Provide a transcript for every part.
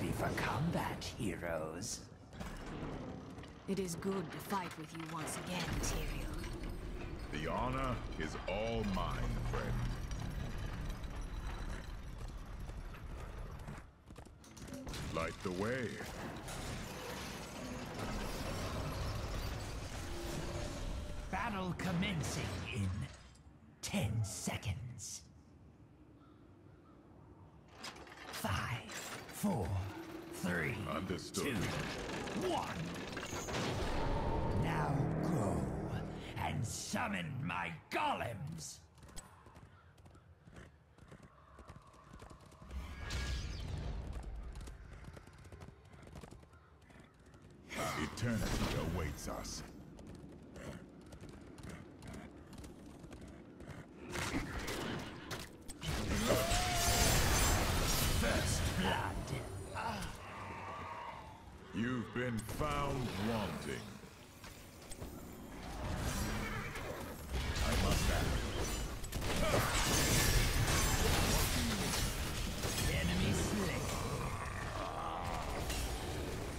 ready for combat, heroes? It is good to fight with you once again, Tyrael. The honor is all mine, friend. Light the way. Battle commencing in 10 seconds. Five, four, three, Understood. two, one. Now go and summon my golems. Eternity awaits us. First blood. You've been found wanting. I must act. Enemy slain.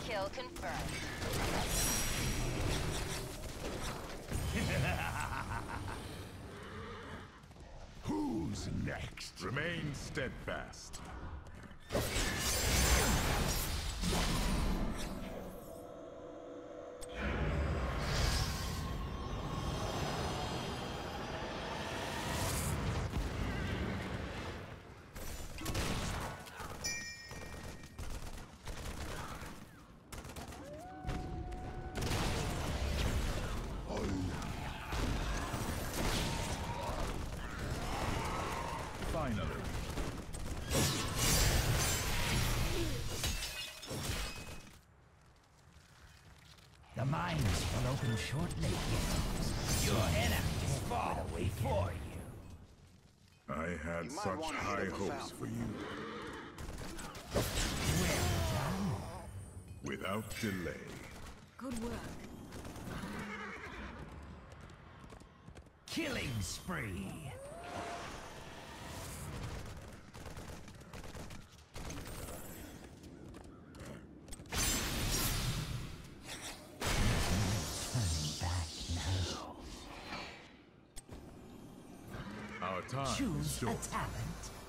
Kill confirmed. Who's next? Remain steadfast. The mines will open shortly. Your enemies fall before you. I had You such high hopes that. for you. Well done. Without delay. Good work. Killing spree. Choose a talent.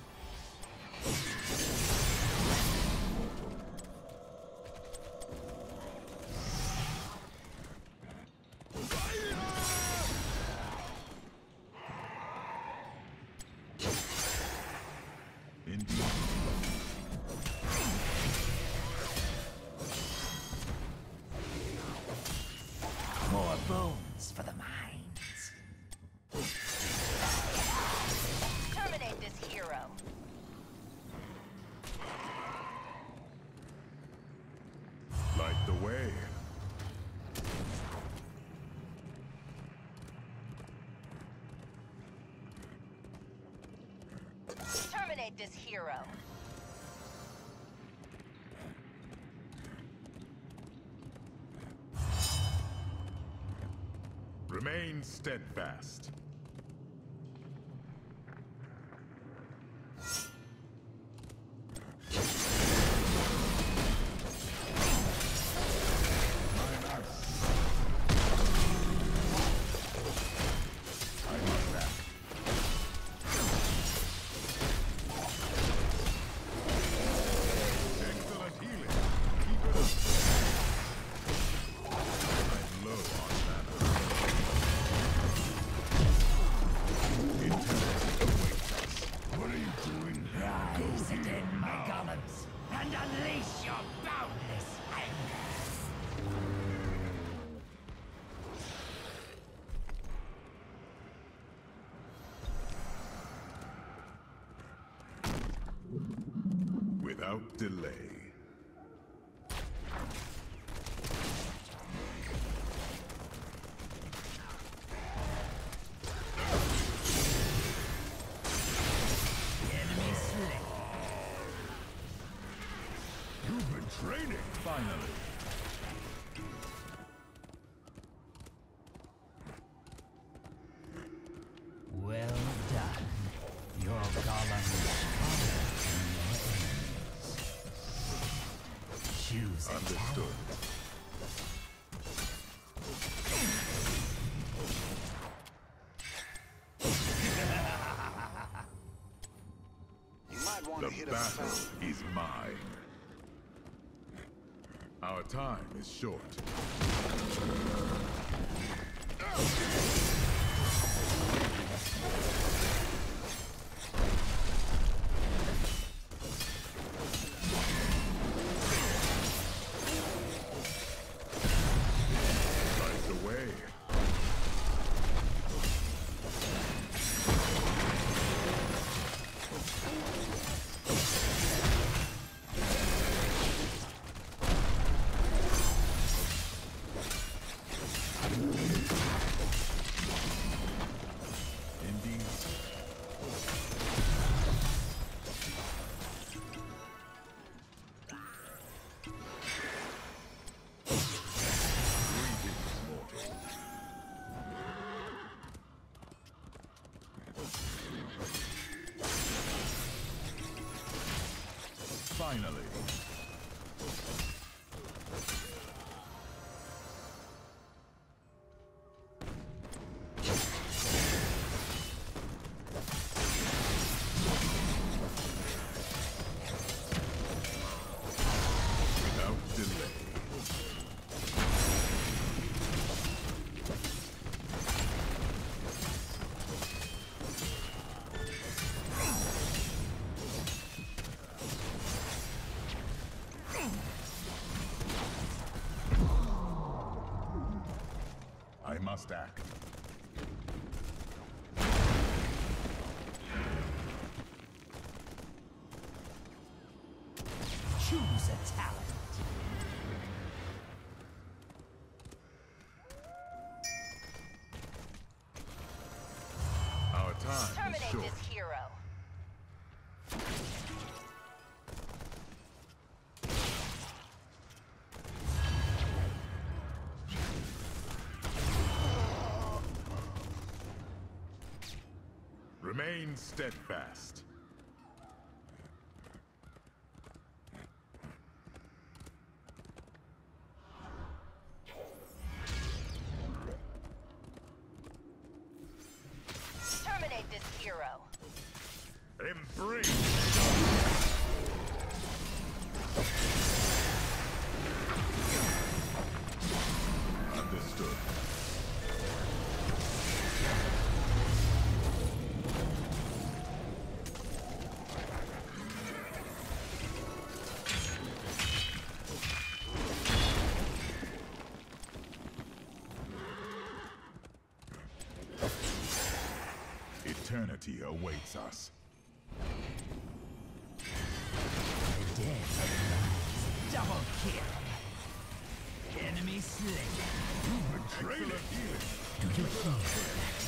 Terminate this hero. Remain steadfast. Rise again, my golems, and unleash your boundless anger. Without delay. Training. Finally. Well done. Your golem is stronger than your enemies. Choose Understood. You might want The to hit a battle is mine. Our time is short. Act. Choose a talent. Remain steadfast. Eternity awaits us. The dead arise. Double kill. Enemy slain. Excellent healing. Do you hear that?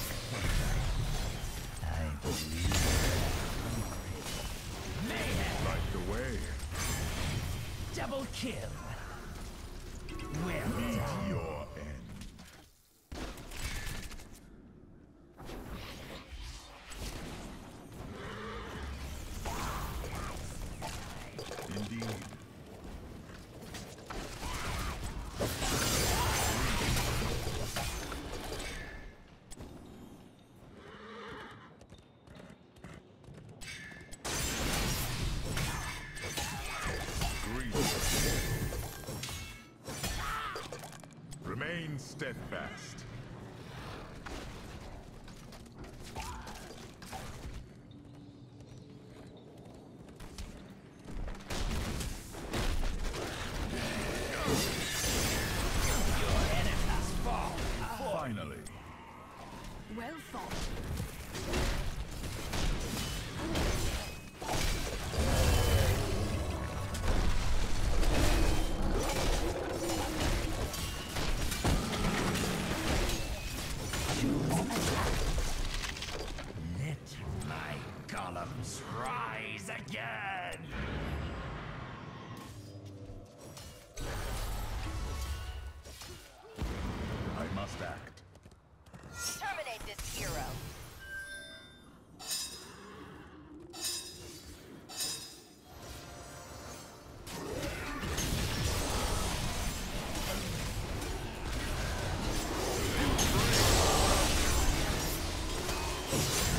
I believe. Mayhem. Light the way. Double kill. Well done. Remain steadfast.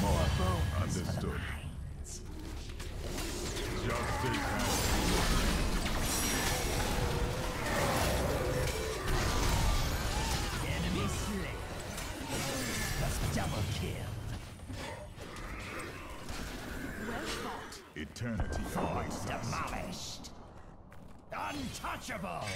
For Understood. Enemy slain. That's double kill. Well fought. eternity awaits demolished. Untouchable.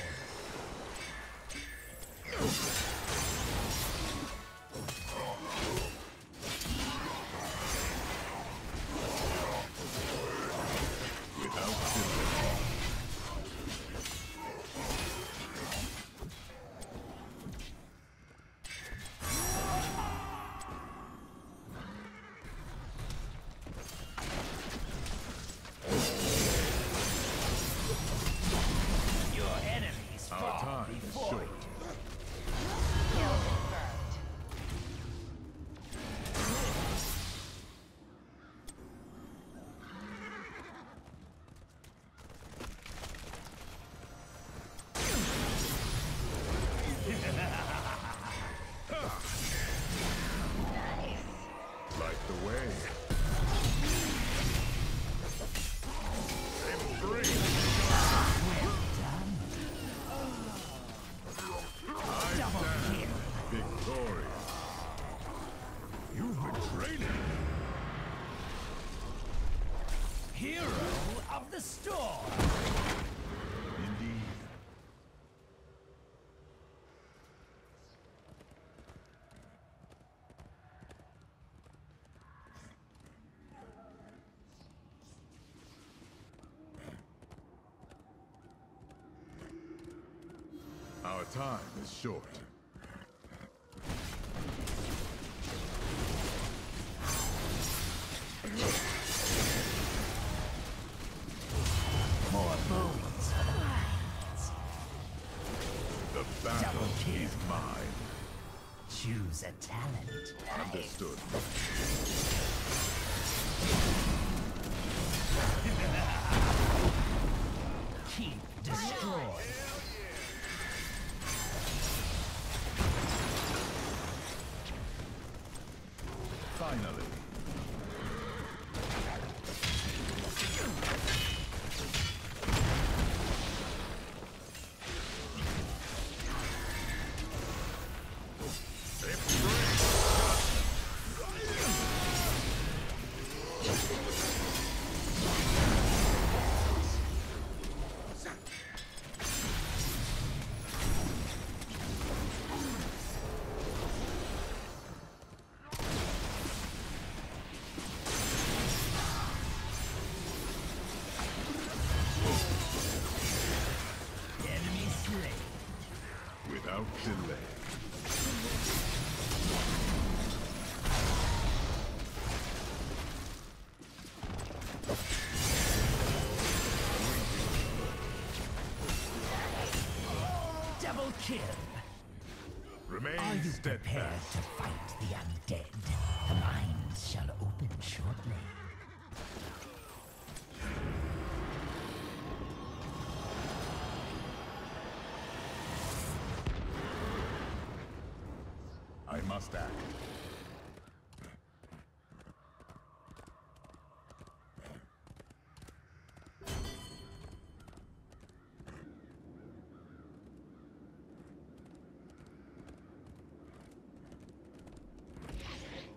Of the storm. Indeed. Our time is short. Bones the battle is mine. Choose a talent. Understood. Keep destroyed. Delay. Double kill. Remain Are you prepared to fight the undead? The mines shall open shortly. Must act.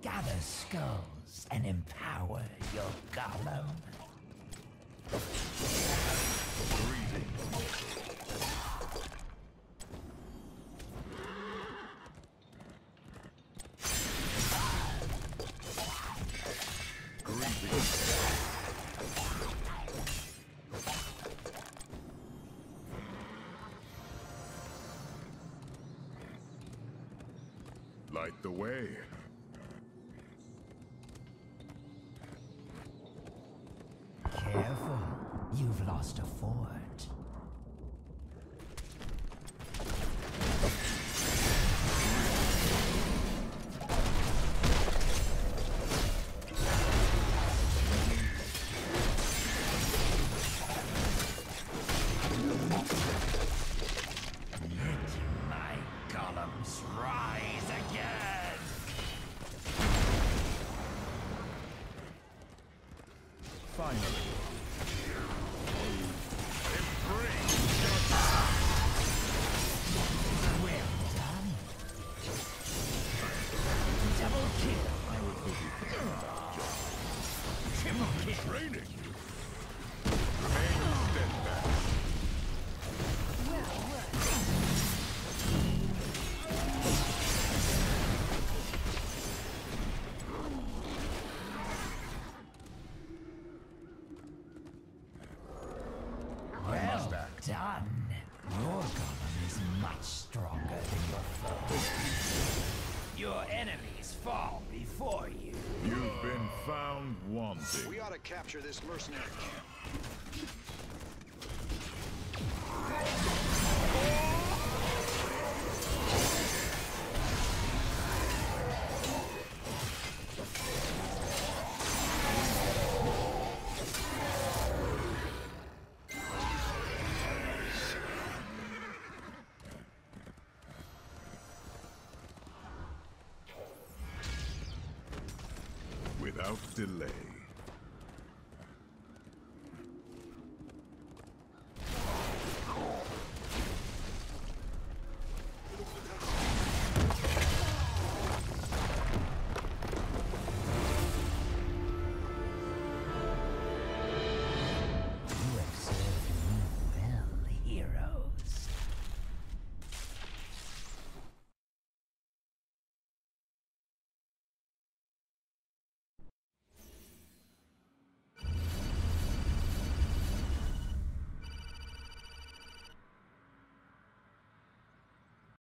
Gather skulls and empower your golem. Light the way. Stronger than your foe. Your enemies fall before you. You've been found wanting. We ought to capture this mercenary camp. Delay.